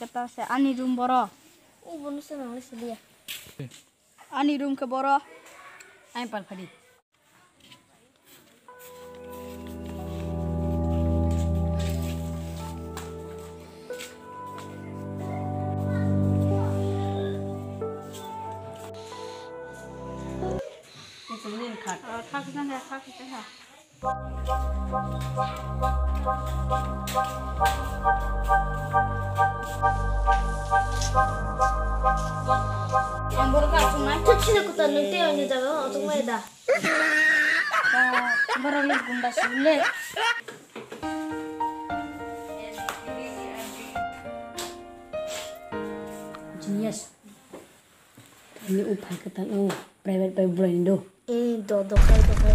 kata se ani room boro ও বনুছে নহলে চলিয়া ani room ke boro আমি পাল ফাড়ি খাট thak na ne thak ke ha yang boro ka sunai 터치는 것도 안 떼어 있는 자가 어떤 거에다 boro le gunda sule Genius. Ini upay ka talo. Private pa brain do. 이 너도 가이 도 가이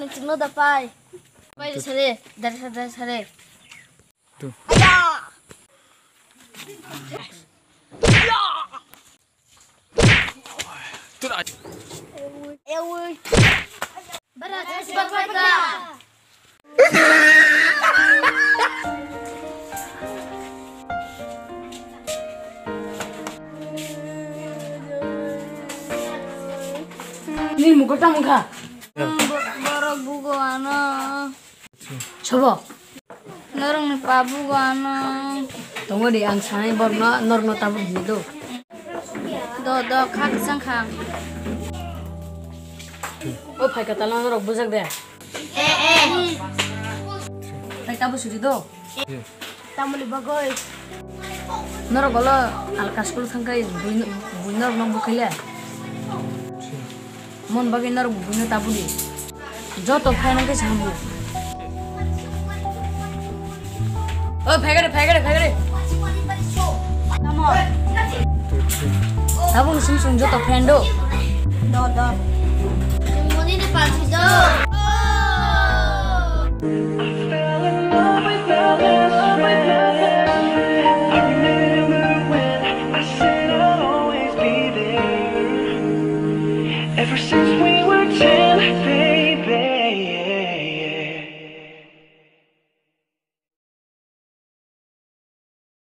에, 나 진로다 빠이. 빨리 잘해. 날 잘해, 잘해. 또. 야! 또 아, 에울. 바라, 다시 바꿔야 Ini muka ta muka. Boro bugo ano. Coba. Norong ni pa bugo ano. Tunggu di ang sanai bor na nor no tabu ni do. Do do khak sang khang. Upay ka talo nor bujak de. Eh eh. Tay tabu suri do. 예. tamuli bagoy. Nor golo al kaskul thangkai buin buinor no bukhile. Mon bagi যত ফাইনকে ঝামু। ও ফেগরে ফেগরে ফেগরে নমস্কার তাবুন শুন শুন যত ফ্রেন্ডো দাদা তুমি মনে পাছি দাও